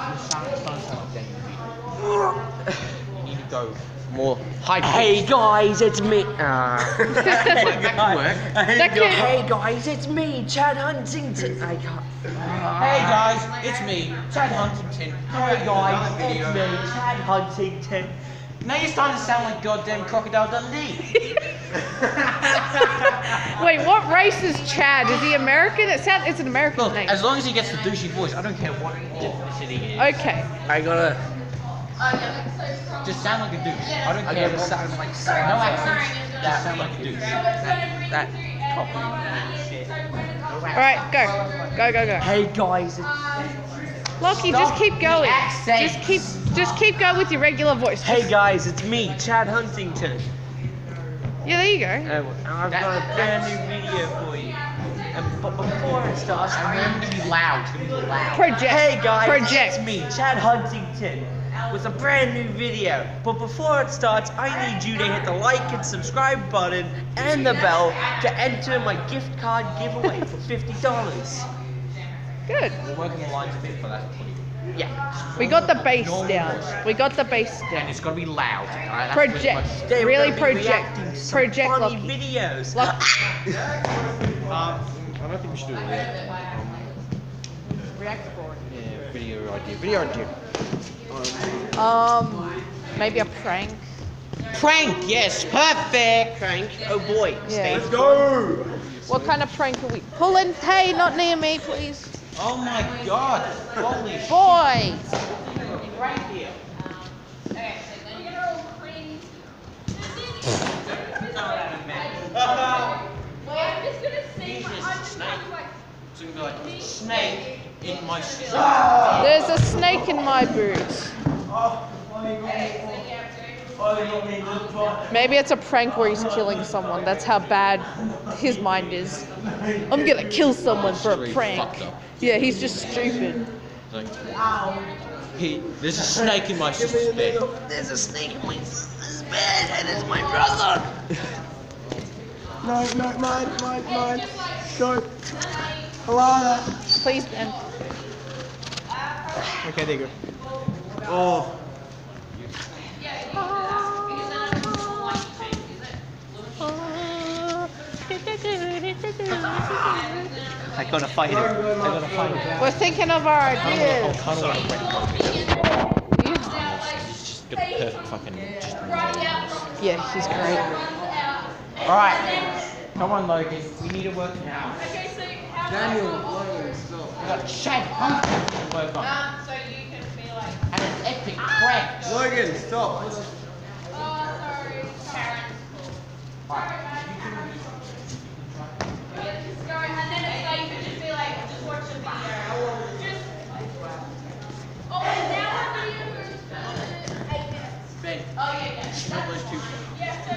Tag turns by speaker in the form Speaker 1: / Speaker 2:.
Speaker 1: You need to go more high
Speaker 2: Hey guys, it's me. Uh,
Speaker 1: That could work. That could work.
Speaker 3: That could-
Speaker 2: hey guys, it's me, Chad Huntington. I can't.
Speaker 1: Hey guys, it's me, Chad Huntington.
Speaker 2: Hey guys, it's me, Chad Huntington.
Speaker 1: Now you're starting to sound like goddamn Crocodile Dundee.
Speaker 3: Wait, what race is Chad? Is he American? It sounds it's an American
Speaker 1: Look,
Speaker 3: name.
Speaker 1: as long as he gets the douchey voice, I don't care what ethnicity he is.
Speaker 3: Okay.
Speaker 2: I gotta.
Speaker 1: Just sound like a douche. I don't
Speaker 2: I
Speaker 1: care
Speaker 2: gotta
Speaker 1: what.
Speaker 2: sound like
Speaker 1: No accents. Just sound like a douche.
Speaker 2: that copy shit.
Speaker 3: All right, go, go, go, go.
Speaker 2: Hey guys, it's,
Speaker 3: Lockie, just
Speaker 1: Stop
Speaker 3: keep
Speaker 1: the
Speaker 3: going.
Speaker 1: accent.
Speaker 3: Just keep, just keep going with your regular voice.
Speaker 2: hey guys, it's me, Chad Huntington.
Speaker 3: Yeah, there you go.
Speaker 2: And I've got a brand new video for you. And, but before it starts, I
Speaker 1: I'm gonna be loud. It's gonna be loud.
Speaker 3: Project.
Speaker 2: Hey guys,
Speaker 3: Project.
Speaker 2: it's me, Chad Huntington, with a brand new video. But before it starts, I need you to hit the like and subscribe button and the bell to enter my gift card giveaway for fifty dollars.
Speaker 3: Good.
Speaker 1: We're working the lines a bit for that.
Speaker 2: Yeah.
Speaker 3: We got the bass down. We got the bass
Speaker 1: And
Speaker 3: down.
Speaker 1: it's gotta be loud. alright? That's pretty
Speaker 3: Project.
Speaker 1: much-
Speaker 2: Today we're
Speaker 3: Really
Speaker 2: gonna be
Speaker 3: project.
Speaker 2: reacting to some
Speaker 3: Project
Speaker 2: funny
Speaker 3: Lucky.
Speaker 2: videos.
Speaker 3: Lucky.
Speaker 4: Um, I don't think we should do it.
Speaker 3: React board.
Speaker 4: Yeah, video idea. Video idea.
Speaker 3: Um, maybe a prank.
Speaker 1: Prank, yes, perfect.
Speaker 2: Prank. Oh boy.
Speaker 3: Yeah.
Speaker 2: Stay
Speaker 4: go!
Speaker 3: What kind of prank are we pulling? Hey, not near me, please.
Speaker 1: Oh my god. Holy shit.
Speaker 3: Boy.
Speaker 1: Right here. So you go like, snake in my shoe.
Speaker 3: There's a snake in my boot. Oh, Maybe it's a prank where he's killing someone. That's how bad his mind is. I'm gonna kill someone for a prank. Yeah, he's just stupid.
Speaker 1: Like, he, there's a snake in my sister's bed.
Speaker 2: There's a snake in my sister's bed, and it's my brother.
Speaker 4: No, no, mine, mine, mine. Go. Alana.
Speaker 3: Please, Ben.
Speaker 4: Okay, there you go. Oh.
Speaker 2: I gotta fight him. I gotta fight him.
Speaker 3: We're thinking of our ideas.
Speaker 1: I don't want to wet He's just the perfect fucking. Just
Speaker 3: Yeah, he's great.
Speaker 1: Alright. Come on, Logan. We need to work now.
Speaker 4: Daniel, Logan, stop.
Speaker 1: We got Chad Hunter to um, work on.
Speaker 5: so you can be like.
Speaker 1: And an epic prank.
Speaker 4: Logan, stop.